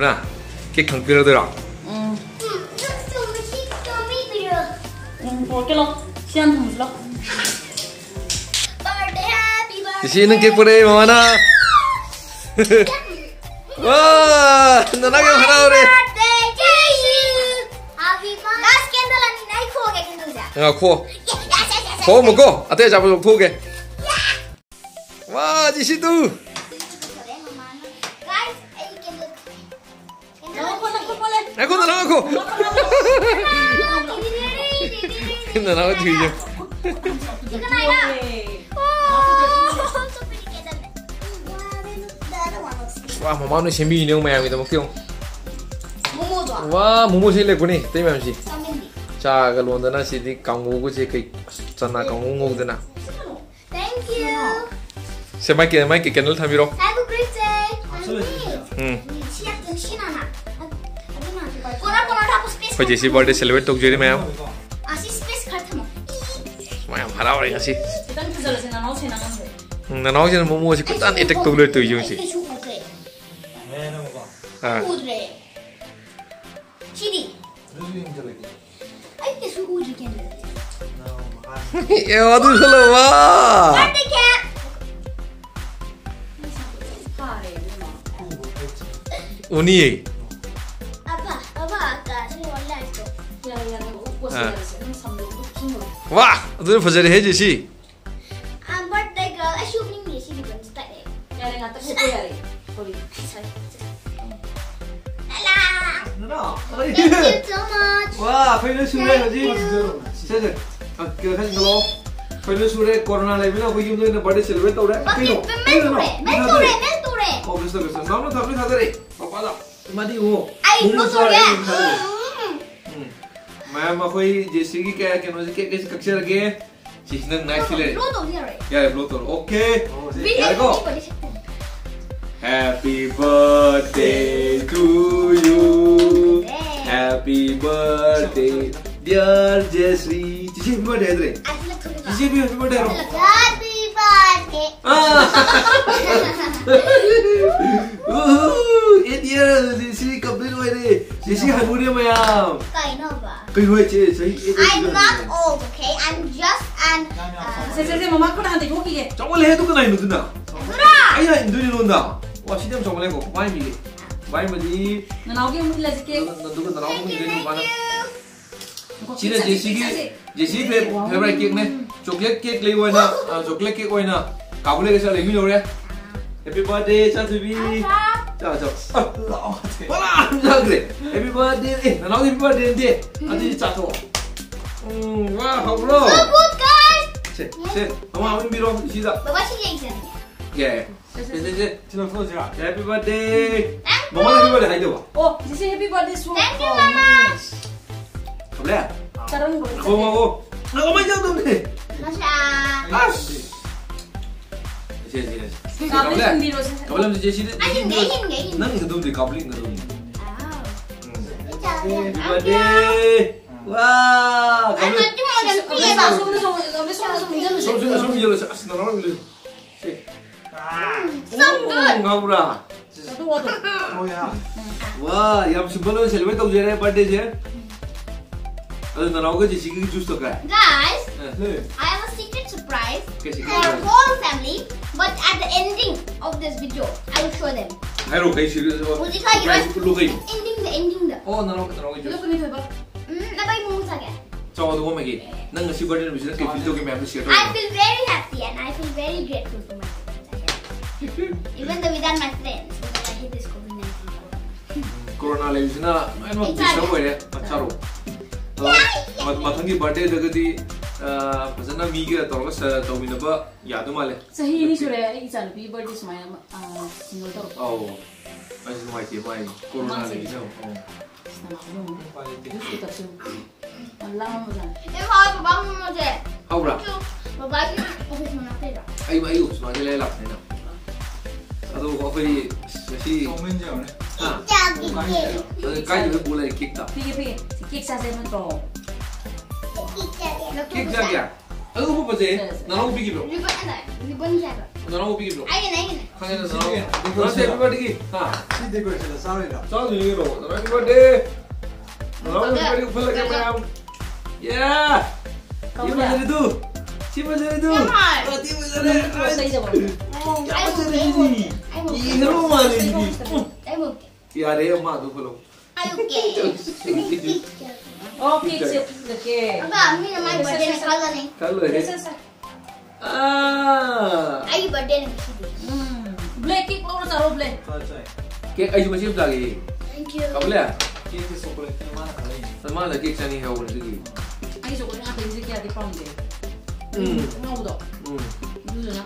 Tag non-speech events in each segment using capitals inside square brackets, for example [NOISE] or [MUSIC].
있구나. Que campeão de rock. Hum. Hum, porque lá, se andamos lá. 지는 게 뿌레 마마나. 와, 누나가 하나 그래. 야, 코. 코 먹고. 아때 잡아 좀 코게. 와, 지시도. 나고 볼래. 아이고 누나가 코 누나가 뒤져 Ikan aja. 오케이. Oh, seperti kita. Wah, ini ada warna 와 마마는 재미 인형 모양이다 먹게요 Momo doang. 와 모모 실내 군이 떼면시 Sambil di. 자 그런데나 시디 강고고지 그 전나 강고고드나 Thank you. 세 마이크 마이크 캐널 타미로 Have a great day. 응 これ JC ボールでセレブレットジュリマヤ足スペース変えてもマヤ払われやしななおじゃももしこたんえてくるというしあチリ Ay, que su uji que Eu adoro levar. Guarda que é. Unir. Wah, apa tu fazer hejisi? Ambar tegal, aku pun ni sih di bawah tak ada. Yang ada ngatur hejisi hari. Poli, sorry. Ambar tegal, aku. Thank you so much. Wah, final sudah hejisi. Saya tak. Kita kan kalau final sudah corona lagi, mana kau jumpa dengan badai silver tau dek? Pino, pino, pino, pino, pino, pino. Kau bisa bisa. Nampak tak? Nampak tak? Apa dah? Madi, oh. Ayo, sorry. ꯃꯌꯥꯝ ꯑꯩꯈꯣꯏ ꯖꯦꯁꯤꯒꯤ ꯀꯌꯥ ꯀꯩꯅꯣꯁꯤ ꯀꯌꯥ ꯀꯩꯁꯨ ꯀꯛꯆꯔꯒꯦ ꯁꯤꯁꯤꯅ nice ꯂꯩꯔꯦ ꯕ꯭ꯂꯣ ꯇꯧꯖꯔꯦ ꯌꯥꯔꯦ ꯕ꯭ꯂꯣ ꯇꯧꯔꯣ ꯑꯣꯀꯦ ꯌꯥꯔꯦꯀꯣ Happy birthday to you Happy birthday dear Jessie Jesse happy birthday Adre Jesse happy birthday Adre Happy birthday Ah 1 years CC complete already CC 할머니 모양 Kind of 그리고 제 저희 I'm not old okay I'm just an 세세세 뭐 맞고 나한테 욕이게 정말 해도 그나 힘들다 누나 아니야 힘들이 논다 와 시대면 정말 해고 많이 밀리 많이 밀리 나 나오게 못 일러줄게 나 누구 나 나오게 못 일러줄게 많아 진짜 제시기 제시 페 페브라이 케이크네 초콜릿 케이크 레이 와이나 초콜릿 케이크 와이나 가불레 게서 레이 밀어래 해피 버스데이 차수비 叫叫二老，哇啦，热个嘞，Happy birthday，Eh, nak，Happy birthday，那就去炸掉我，嗯，哇，好不咯 Sebut guys，切切，好嘛，我们比咯，一起的，爸爸先讲一下，耶，谢谢谢谢，听到说了几下，Happy birthday，Mama Happy birthday. Hai dia Oh Cik Happy birthday，semua.，Thank you，妈妈，好嘞，好，好，好，那我们叫什么？那是啊，啊。谢谢谢谢。搞不来，搞不来，我们这些的。哎，硬硬硬硬。那个东西搞不来，那个东西。啊。嗯。你搞的。我的。哇，搞不来。哎，我这边两个兵吧。收收收，你这么说。收收收，你这么说，那哪能？对。啊。真的。搞不来。那都我懂。哎呀。哇，要不是不能，是因为都觉得不得劲。Guys. I have a secret surprise for our whole family, but at the ending of this video, I will show them. I don't going to show them. Ending, the ending. Oh, I'm going to show them. I'm going what? I'm going to show them. I feel very happy and I feel very grateful for my friends. Even though without my friends. Corona lagi sana. ꯃꯊꯪꯒꯤ ꯕꯔꯊꯗꯦꯗꯒꯗꯤ ꯐꯖꯅ ꯃꯤꯒ ꯇꯧꯔꯒ ꯇꯧꯃꯤꯟꯅꯕ ꯌꯥꯗꯧ ꯃꯥꯜꯂꯦ ꯆꯍꯤ ꯑꯅꯤ ꯁꯨꯔꯦ ꯑꯩ ꯏꯆꯥꯅꯨꯄꯤ ꯕꯔꯊꯗꯦ ꯁꯨꯃꯥꯏꯅ ꯁꯤꯡꯒꯜ ꯇꯧꯔꯛꯄ ꯑꯧ ꯑꯩꯁꯨ ꯅꯨꯡꯉꯥꯏꯇꯦ ꯃꯥꯏ ꯀꯣꯔꯣꯅꯥꯗꯒꯤ ꯁꯦ ꯍꯧꯕ꯭ꯔꯥ ꯑꯩ ꯑꯩ ꯁꯨꯃꯥꯏꯅ ꯂꯩ ꯂꯥꯛꯄꯅꯤꯅ ꯑꯗꯣ ꯑꯩꯈꯣꯏ ꯉꯁꯤ 여기까지 왜 몰라 킥다 피기 피기. 킥샷 세븐 또. 킥샷이야. 이거 뭐 보지 나랑 피기 브로 나랑 피기 브로. 알겠네 알겠네 강현아 나랑 너한테 해피버디기 하 시대고 있어 싸우리라 싸우지 이기로. 나랑 해피버디 나랑 해피버디 불러 캠프람 야 이만 저리도 팀을 저리도 팀을 저리도. 팀을 저리도. 아이고 아이고 아이고. 이놈아 이놈아 아이고 어. यारे अम्मा दो बोलो। ओके ओके अब अम्मी ने मेरे बर्थडे में नहीं. खालो है आ आई बर्थडे ने ब्लैक केक लो सारो ब्लैक केक आई मशीन लागे थैंक यू कबले केक के सोकले माना खाले समान केक चानी है वो लगी आई सोकले ना पेंजी के आदि पाऊँगे हम्म ना उदो हम्म दूध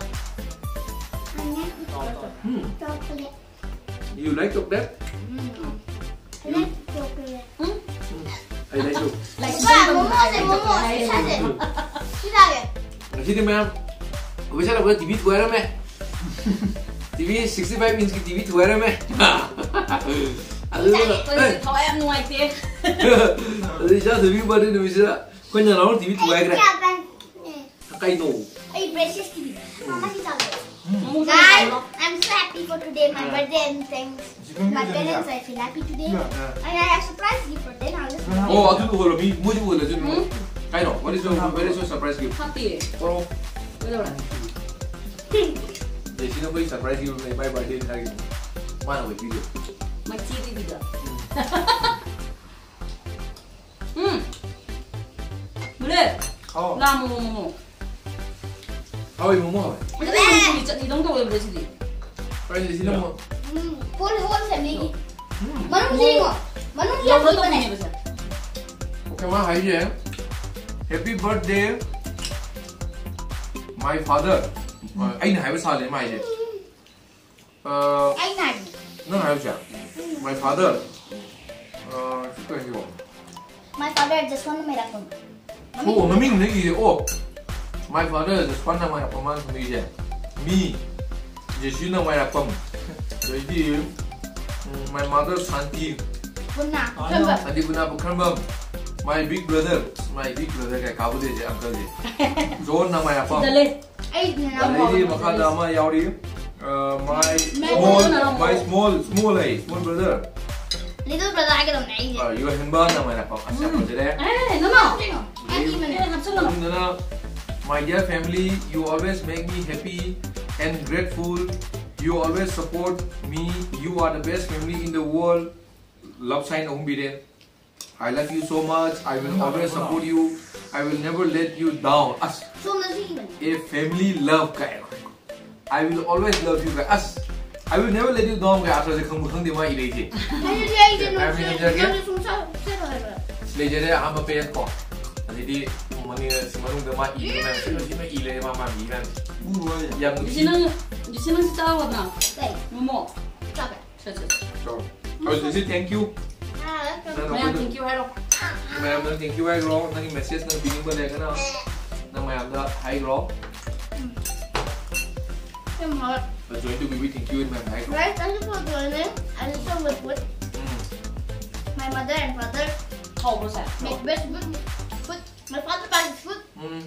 हम्म chocolate You like chocolate? You... I like chocolate. 오빠 모모지 모모 사진. 시작해. 시디면 왜 사람 왜 TV 두하라 매? TV 65 inch की TV 두하라 매. 아들 왜? 더 em ngoài tiền. Thì sao TV bật đi được sao? Con nhà nó TV 두하라 그래. cây nổ. Ai precious TV. Mama đi sao? Guys, I'm happy for today, my birthday and thanks My parents, I feel happy today. And I have surprise gift for them. Oh, aku What kalau muju boleh tu. I know. What is your what is your surprise gift? Happy. Bro. Boleh orang. Jadi nak bagi surprise gift my birthday lagi. Mana boleh video? Macam video. Hmm. Boleh. Oh. Lah, momo momo. Awi momo. Boleh. Ini dong tu boleh boleh sini. 빨리 대신에 뭐 Mm, full whole family. Manong sili mo? Manong Yung yaki to ba mo na? niya ba siya? Okay, ma, hi there. Happy birthday, my father. Uh, anh hai mươi sáu lên mai chứ? Ờ, Ay, nani. nó hai mươi My father. Ờ, chú cần gì My father just want to make a phone. Oh, mà mình lấy gì đấy? Oh, Did you mm, know where I come? My mother Santi. Bunna. Santi Bunna Bukhamba. My big brother. My big brother guy Kabu de uncle. Zone [LAUGHS] na my apam. Dale. Dale maka dama yauri. My small, my small, small I, small brother. Little brother, I get on the you are Himba my apam. Asya ko de. Hey, no no. My dear family, you always make me happy and grateful. You always support me. You are the best family in the world. Love sign Om Biren. I love you so much. I will always support you. I will never let you down. Us. A family love guy. I will always love you guys. I will never let you down guy. After will khung khung dema ilai je. Family leader ke. Leader ke hamba parent ko. Jadi mana semua orang dema ilai. Semua ilai mama bilang. 뭐야? 야, 유진은 유진은 싸웠나? 네. 뭐뭐? 짜게. 짜게. 저. 아, 유진 땡큐. 아, 그럼. 땡큐 해로. mày đang thank you hay rồi đang message đang bình bên đây cái nào đang mày làm đó hay rồi em hỏi và rồi tụi mình thank you mày hay rồi right tao chụp rồi nè anh xong rồi quên my mother and father không có sao my best food food my father buys food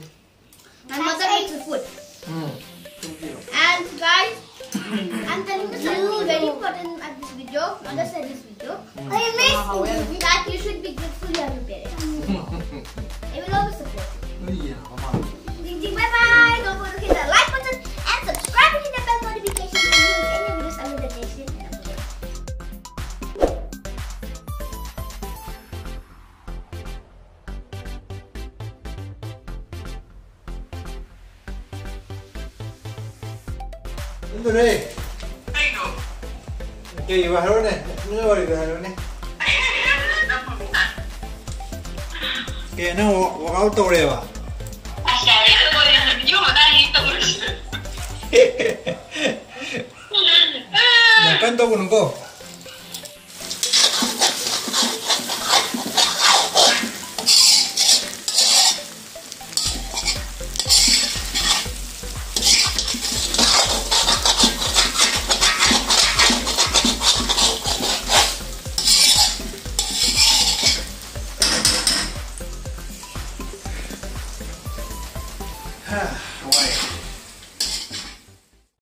my mother eats food And guys, I'm telling you something very important at this video. Mother said this video. I miss that you should be grateful have your parents. [LAUGHS] They will always llevaron, no llevaron, ¿eh? Que no, o auto breva. Me canto con un poco.